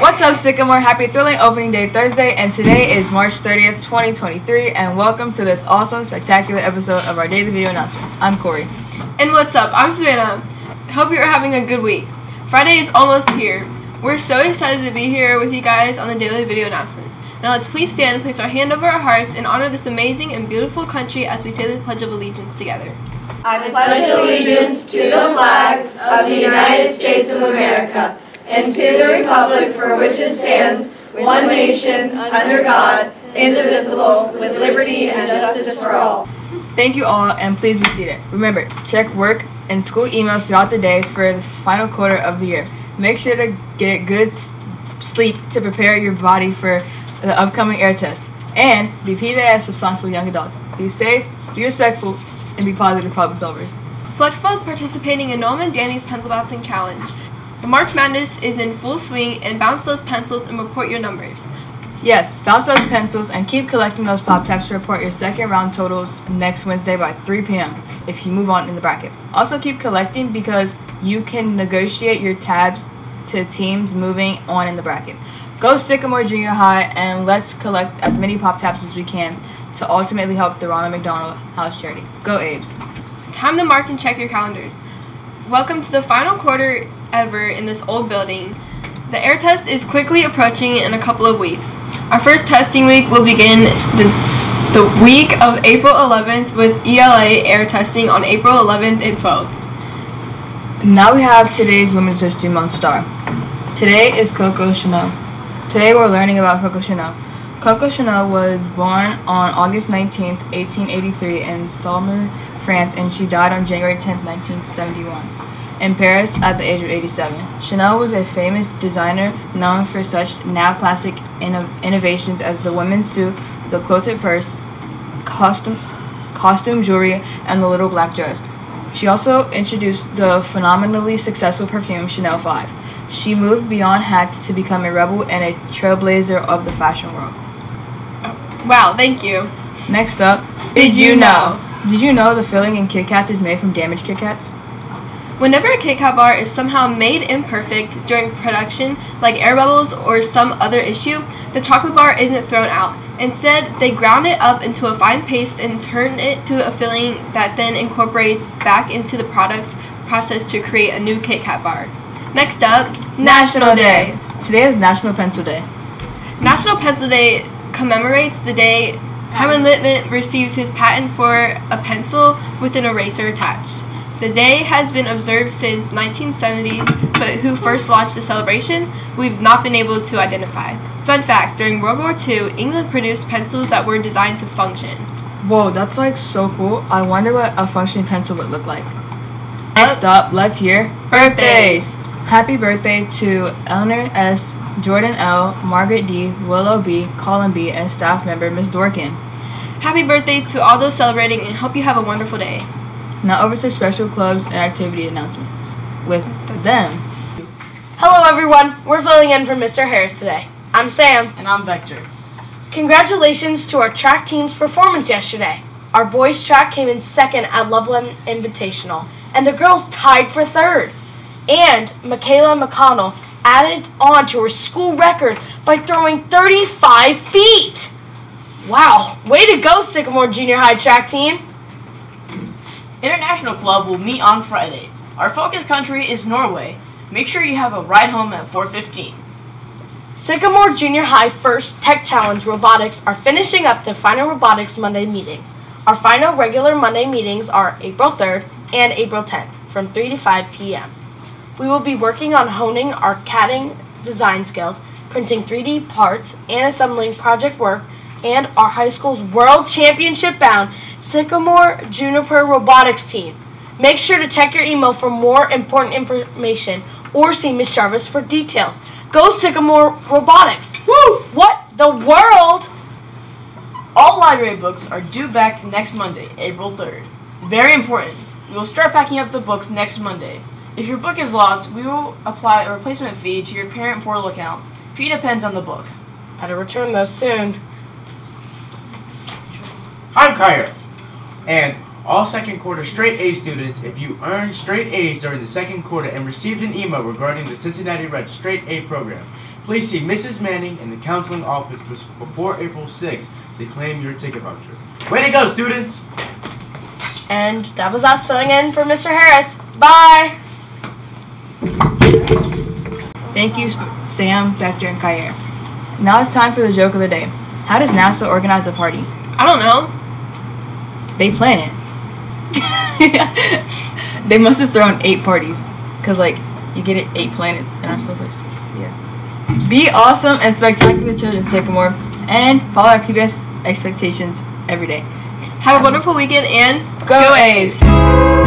What's up, Sycamore? Happy thrilling opening day Thursday, and today is March 30th, 2023, and welcome to this awesome, spectacular episode of our daily video announcements. I'm Corey. And what's up? I'm Savannah. Hope you're having a good week. Friday is almost here. We're so excited to be here with you guys on the daily video announcements. Now let's please stand and place our hand over our hearts and honor this amazing and beautiful country as we say the Pledge of Allegiance together. I pledge allegiance to the flag of the United States of America and to the republic for which it stands, one nation, under God, indivisible, with liberty and justice for all. Thank you all, and please be seated. Remember, check work and school emails throughout the day for this final quarter of the year. Make sure to get good sleep to prepare your body for the upcoming air test. And be PBS responsible young adults. Be safe, be respectful, and be positive problem solvers. Flexball is participating in Noam and Danny's Pencil Bouncing Challenge. The March Madness is in full swing and bounce those pencils and report your numbers. Yes, bounce those pencils and keep collecting those pop tabs to report your second round totals next Wednesday by 3 p.m. if you move on in the bracket. Also, keep collecting because you can negotiate your tabs to teams moving on in the bracket. Go Sycamore Junior High and let's collect as many pop tabs as we can to ultimately help the Ronald McDonald House charity. Go Aves. Time to mark and check your calendars. Welcome to the final quarter ever in this old building. The air test is quickly approaching in a couple of weeks. Our first testing week will begin the, the week of April 11th with ELA air testing on April 11th and 12th. Now we have today's Women's History Month star. Today is Coco Chanel. Today we're learning about Coco Chanel. Coco Chanel was born on August 19th, 1883 in Saumur, France, and she died on January 10th, 1971 in Paris at the age of 87. Chanel was a famous designer known for such now classic inno- innovations as the women's suit, the quilted purse, costume, costume jewelry, and the little black dress. She also introduced the phenomenally successful perfume Chanel 5. She moved beyond hats to become a rebel and a trailblazer of the fashion world. Wow, thank you. Next up, Did you know? Did you know the filling in Kit Kats is made from damaged Kit Kats? Whenever a Kit Kat bar is somehow made imperfect during production, like air bubbles or some other issue, the chocolate bar isn't thrown out. Instead, they ground it up into a fine paste and turn it to a filling that then incorporates back into the product process to create a new Kit Kat bar. Next up, National Day. Today is National Pencil Day. National Pencil Day commemorates the day Herman Lipman receives his patent for a pencil with an eraser attached. The day has been observed since 1970s, but who first launched the celebration, we've not been able to identify. Fun fact, during World War II, England produced pencils that were designed to function. Whoa, that's like so cool. I wonder what a functioning pencil would look like. Next up, let's hear Birthdays. Happy birthday to Eleanor S., Jordan L., Margaret D., Willow B., Colin B., and staff member Ms. Dorkin. Happy birthday to all those celebrating and hope you have a wonderful day. Now over to special clubs and activity announcements with them. Hello, everyone. We're filling in for Mr. Harris today. I'm Sam. And I'm Vector. Congratulations to our track team's performance yesterday. Our boys' track came in second at Loveland Invitational, and the girls tied for third. And Michaela McConnell added on to her school record by throwing 35 feet. Wow, way to go, Sycamore Junior High track team. International Club will meet on Friday. Our focus country is Norway. Make sure you have a ride home at 4:15. Sycamore Junior High First Tech Challenge Robotics are finishing up their final Robotics Monday meetings. Our final regular Monday meetings are April 3rd and April 10th from 3 to 5 p.m. We will be working on honing our CADing design skills, printing 3D parts, and assembling project work, and our high school's World Championship bound Sycamore Juniper Robotics team. Make sure to check your email for more important information or see Miss Jarvis for details. Go Sycamore Robotics. Woo! What the world? All library books are due back next Monday, April 3rd. Very important. We will start packing up the books next Monday. If your book is lost, we will apply a replacement fee to your parent portal account. Fee depends on the book. Better return those soon. I'm Kyra. And all second quarter straight A students, if you earned straight A's during the second quarter and received an email regarding the Cincinnati Red straight A program, please Please see Mrs. Manning in the counseling office before April 6th to claim your ticket voucher. Way to go, students! And that was us filling in for Mr. Harris. Bye. Thank you, Sam, Bector, and Kyer. Now it's time for the joke of the day. How does NASA organize a party? I don't know. They plan it. they must have thrown eight parties. Because, like, you get it eight planets in our solar system. Yeah. Be awesome and spectacular children, Sycamore. And follow our PBS expectations every day. Have a wonderful weekend and Go A's!